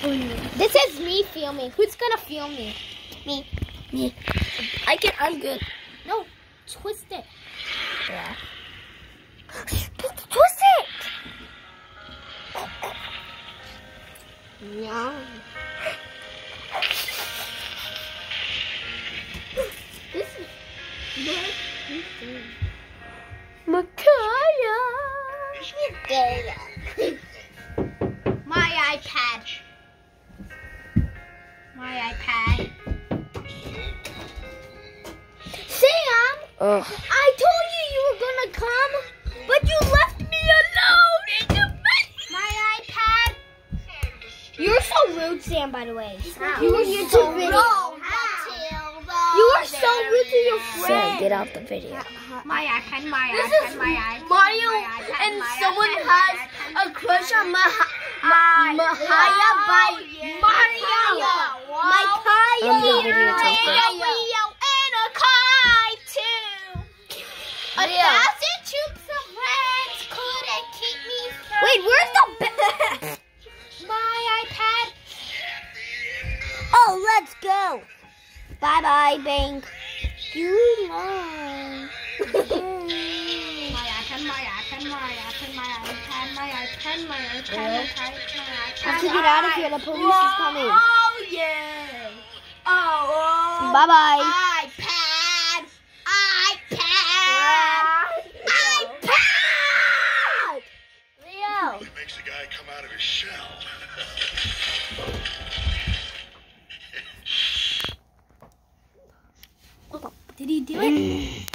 This is me filming. Who's gonna film me? Me. Me. I can. I'm good. No, twist it. Yeah. Twist it. Yeah. This is. My My iPad. Sam, Ugh. I told you you were gonna come, but you left me alone in the bed. My iPad. You're so rude, Sam. By the way, you were so rude. You were so rude to your So friend. get out the video. My iPad, my This iPad, is my iPad. Mario my iPad, and my someone iPad, has iPad, a crush on Maha- I Ma- Mahaya by Mario. My Kaya. I'm the video taker. Leo and a Kai too. A thousand troops of couldn't keep me from Wait, where's the my iPad. Oh, let's go. Bye bye, Bank. You know. my iPad, my iPad, my iPad, my iPad, my iPad, my iPad, my uh-huh. iPad, my iPad. I have to get out of here. The police is coming. Oh yeah. Bye bye. iPad. iPad. iPad. Leo. It makes the guy come out of his shell. Did he do it? Mm.